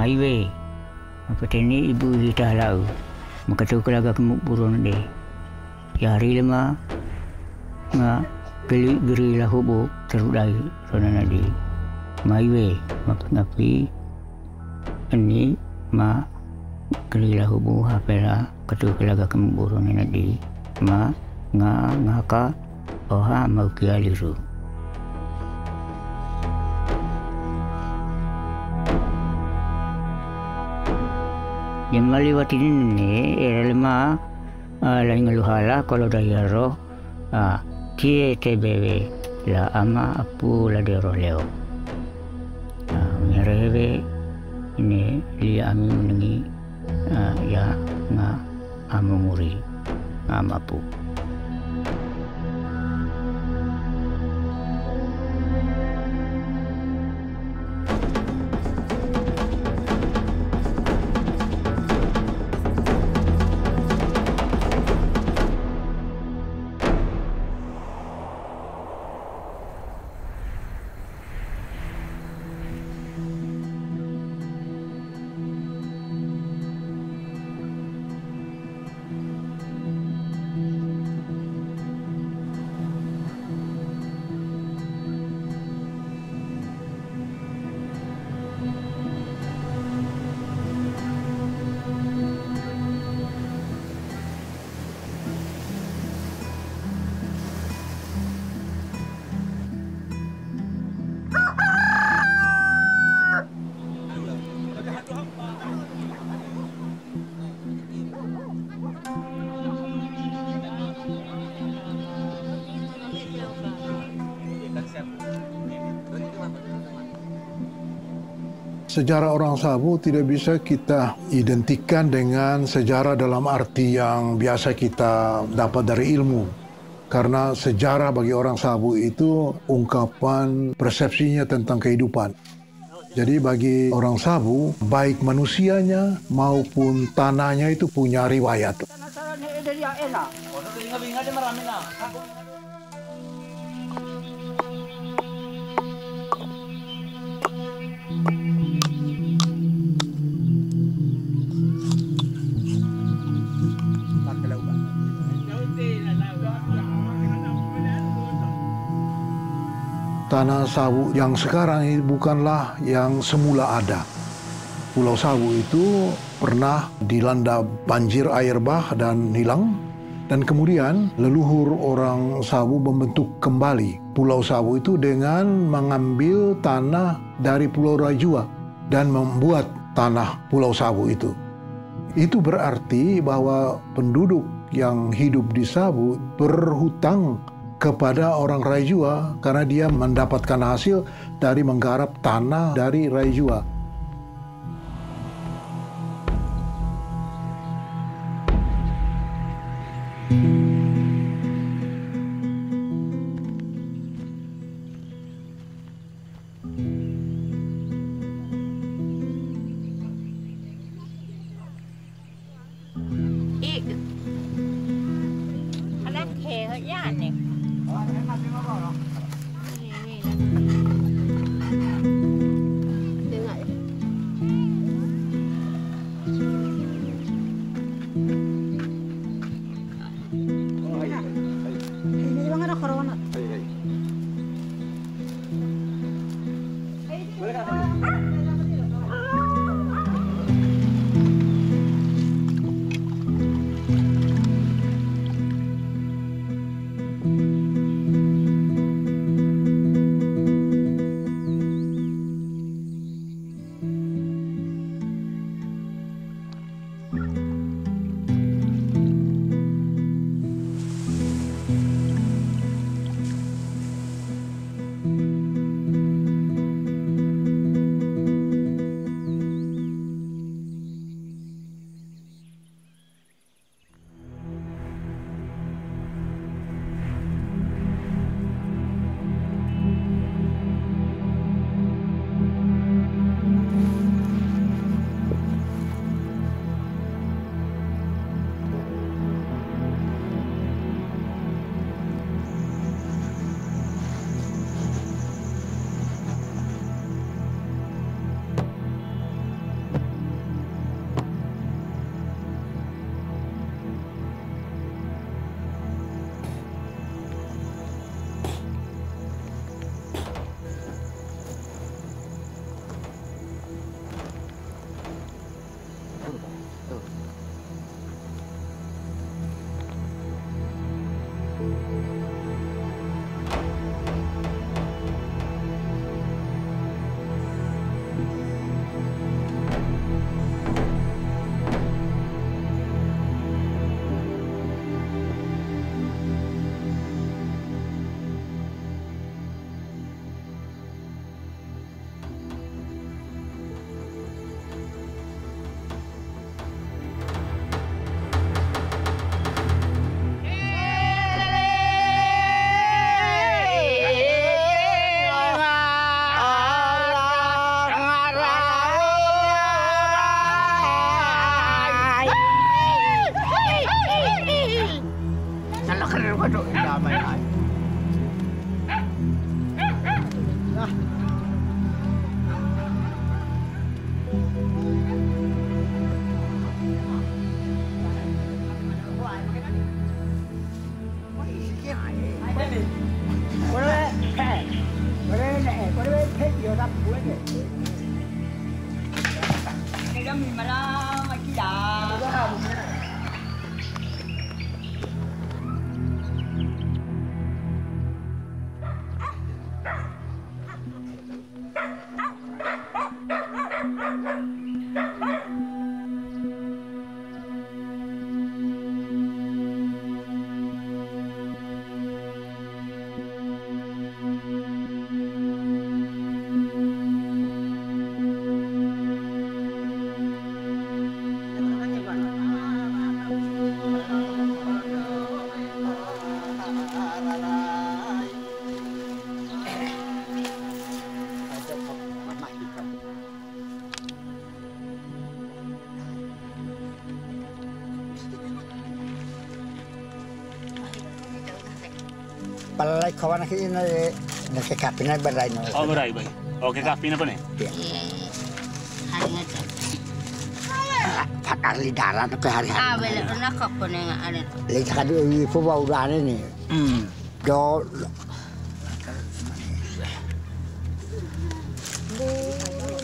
mai we apa teni ibu kita lau. Maka tu kelaga kemuk burun de ya hari lama nga geli geri lah hubu terudai rona nadi mai we maka ngapi ini ma geli lah. Hubu hapela katu kelaga kemuk burun nadi ma nga ngaka oha mau kialiru yang melewati ini era uh, lain ngeluhala kalau dah roh tie tbw la ama apu la de roh leo ngerewe ini lia ami menengi ya nga amumuri amapu Sejarah orang Sabu tidak bisa kita identikan dengan sejarah dalam arti yang biasa kita dapat dari ilmu. Karena sejarah bagi orang Sabu itu ungkapan persepsinya tentang kehidupan. Jadi bagi orang Sabu, baik manusianya maupun tanahnya itu punya riwayat. Tanah Sawu yang sekarang ini bukanlah yang semula ada. Pulau Sawu itu pernah dilanda banjir air bah dan hilang. Dan kemudian leluhur orang Sawu membentuk kembali Pulau Sawu itu dengan mengambil tanah dari Pulau Rajua dan membuat tanah Pulau Sawu itu. Itu berarti bahwa penduduk yang hidup di Sawu berhutang kepada orang Raijua karena dia mendapatkan hasil dari menggarap tanah dari Raijua. Ik. Rồi 来 खाना खाना नके कापिना बराई न ओ बराई भाई ओके कापिना पनि थाकार लि डारा न कहार हा बेले न खपने अरे ले थाकार इ फुबा उडाने नि दो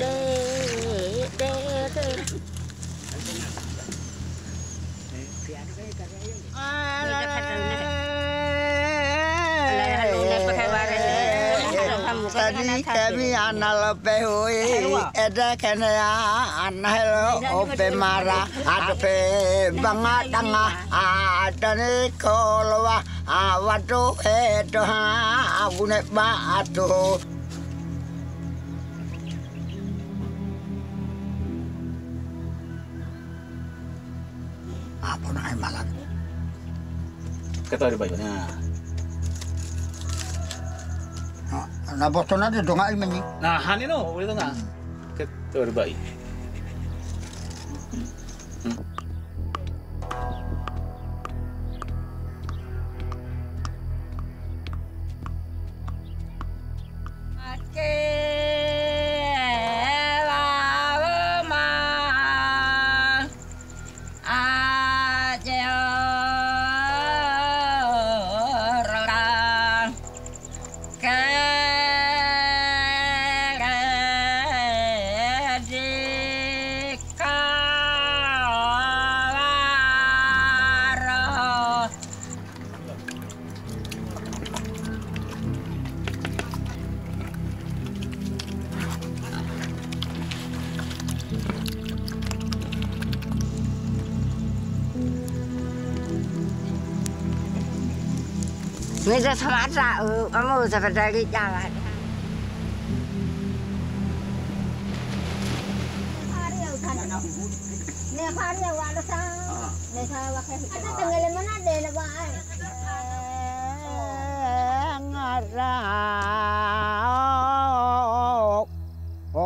दे दे दे आ Tadi kami anak lepehui Eda kena ya anak lo ope mara Ada pe bangat tanga Ada ni kolwa Awatu edo ha Aku nek batu Apa nak malam? Kata ada Nah. Na boto na dito nga iman ni Nah, hani no, ulit nga. Ada baik. Minta semasa, kamu sampai dari jalan. Nih hari yang wala sa, nih sa wakai. Ada tenggelam mana deh lebar. Ngarau,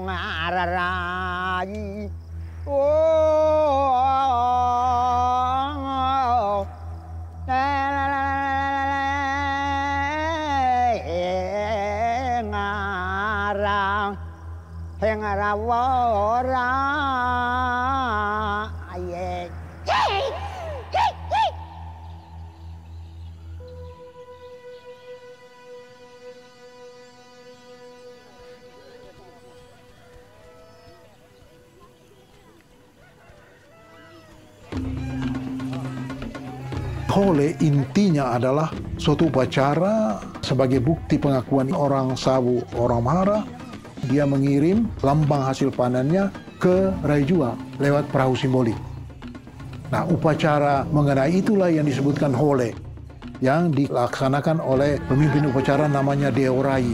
ngarau. Ngarawara aye Hole intinya adalah suatu upacara sebagai bukti pengakuan orang Sabu, orang Mara. Dia mengirim lambang hasil panennya ke Raijua lewat perahu simbolik. Nah, upacara mengenai itulah yang disebutkan Hole yang dilaksanakan oleh pemimpin upacara namanya Deorai.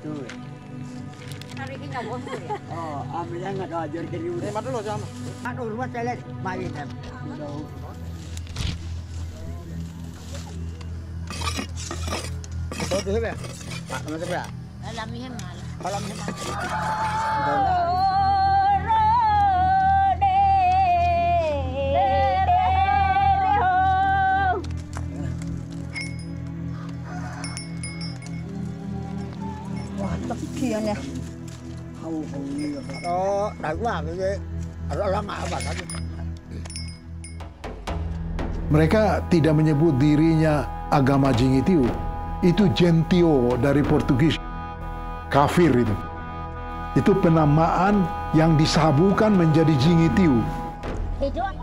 Tuh. Nggak ya. Oh, ambil yang ada ajar jadi udah. Eh, mati lo sama. Aduh, rumah telet. Mari kan. Oh, tu ya. Pak, nama siapa? Alami hemal. Kalau memang Wah, Mereka tidak menyebut dirinya agama Jingitiu. Itu Gentio dari Portugis. Kafir itu. Itu penamaan yang disabukan menjadi Jingitiu. Hidup.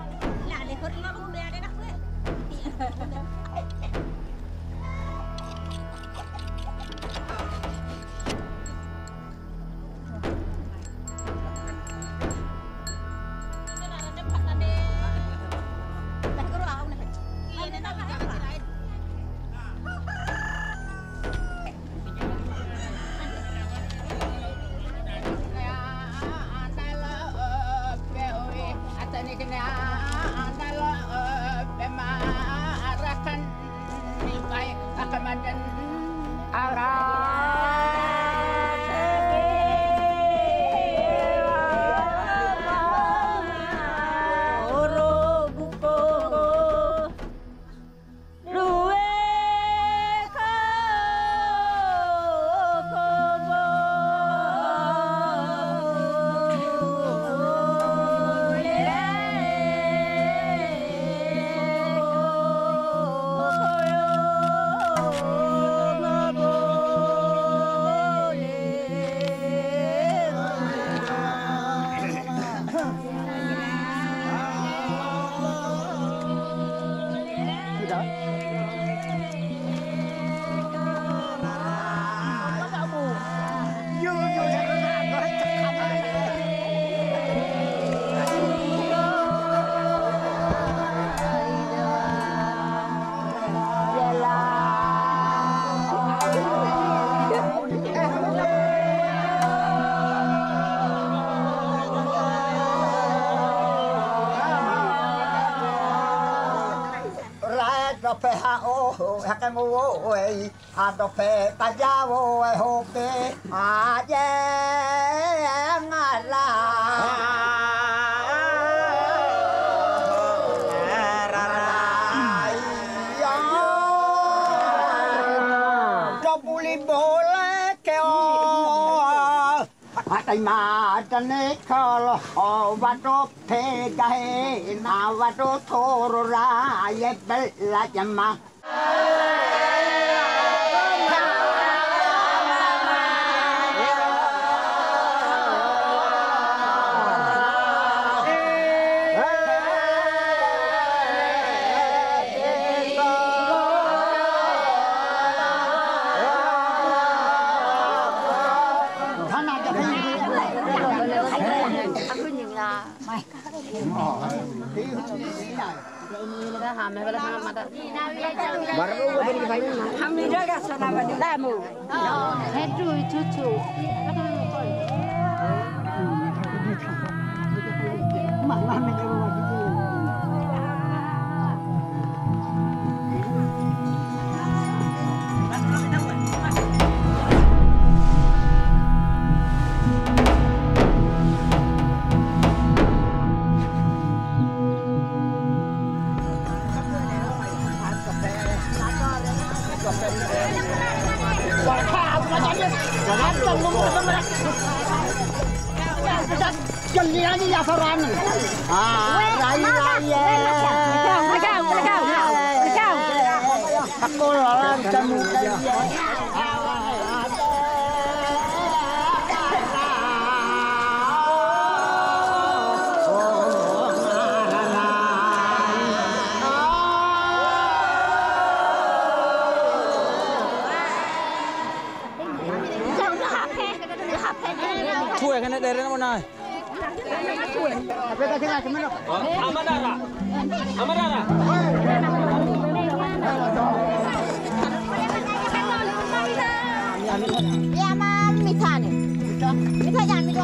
Dope hake mo o e a to pe ta ja o e ho pe a je nga la tay mà chân ấy khó lo họ và đô phê gai na và đô thô ra yếp là chân mà हामी बेलासम्म त हामी ก็ร้อนจมูกได้ช่วยกันนะเดี๋ยนะมันน่ยช่วยไปกันที่ไหกันมั้ยเนาะอามาดาละอามาดาละ এ আমার মিঠা নে মিঠা জান মিঠা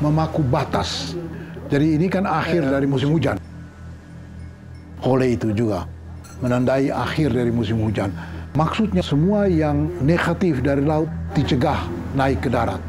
memaku batas. Jadi ini kan akhir dari musim hujan. Hole itu juga menandai akhir dari musim hujan. Maksudnya semua yang negatif dari laut dicegah naik ke darat.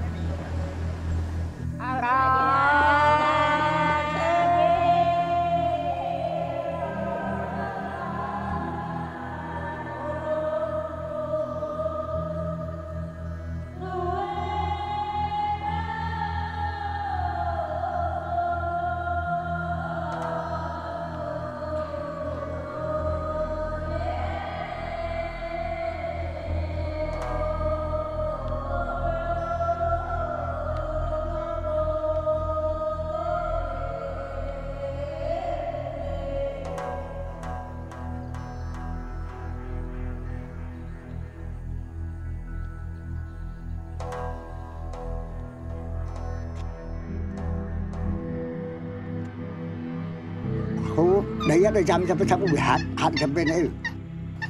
Dia ada jam sampai sampai hat hat sampai ni.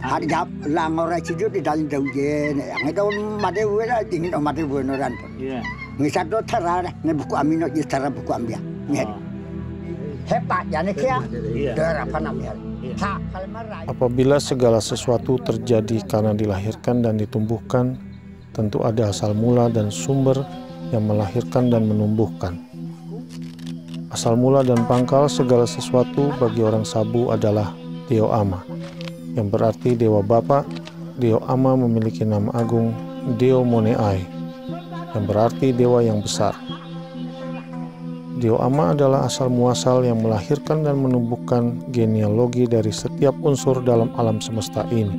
Hat jam lang orang cicu di dalam jauh je. Yang itu mati buat lah, dingin mati buat orang. Iya. Misal tu terang ni buku amino je terang buku ambil. Ni. Hebat, jadi kia. Dia apa namanya? Apabila segala sesuatu terjadi karena dilahirkan dan ditumbuhkan, tentu ada asal mula dan sumber yang melahirkan dan menumbuhkan. Asal mula dan pangkal segala sesuatu bagi orang Sabu adalah Teo Ama, yang berarti Dewa Bapa, Deo Ama memiliki nama agung Deo Moneai, yang berarti dewa yang besar. Deo Ama adalah asal muasal yang melahirkan dan menumbuhkan genealogi dari setiap unsur dalam alam semesta ini.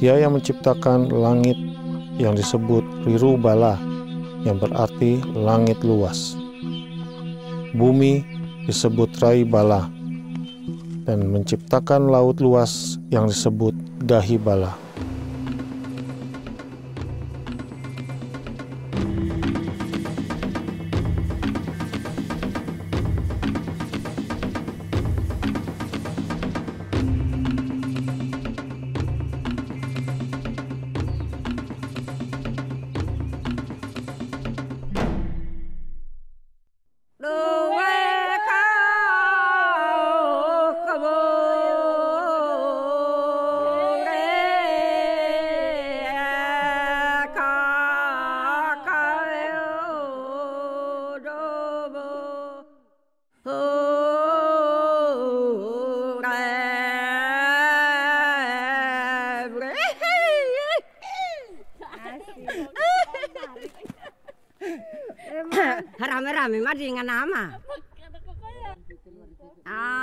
Dia yang menciptakan langit yang disebut Riru Bala, yang berarti langit luas. Bumi disebut Rai Bala, dan menciptakan laut luas yang disebut Dahi Bala. Rame-rame mah dengan nama. Abu